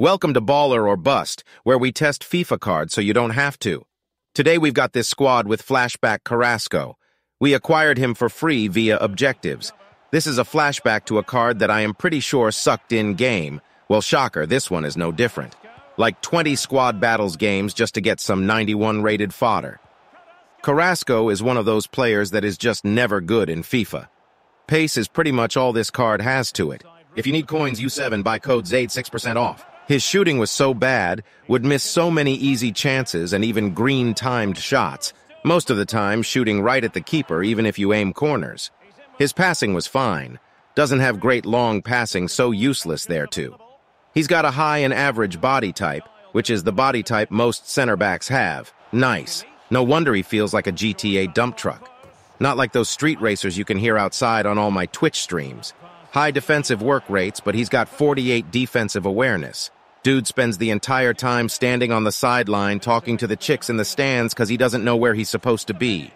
Welcome to Baller or Bust, where we test FIFA cards so you don't have to. Today we've got this squad with flashback Carrasco. We acquired him for free via objectives. This is a flashback to a card that I am pretty sure sucked in game. Well, shocker, this one is no different. Like 20 squad battles games just to get some 91 rated fodder. Carrasco is one of those players that is just never good in FIFA. Pace is pretty much all this card has to it. If you need coins, U7Buy code ZADE 6% off. His shooting was so bad, would miss so many easy chances and even green-timed shots, most of the time shooting right at the keeper even if you aim corners. His passing was fine. Doesn't have great long passing, so useless there too. He's got a high and average body type, which is the body type most center backs have. Nice. No wonder he feels like a GTA dump truck. Not like those street racers you can hear outside on all my Twitch streams. High defensive work rates, but he's got 48 defensive awareness. Dude spends the entire time standing on the sideline talking to the chicks in the stands because he doesn't know where he's supposed to be.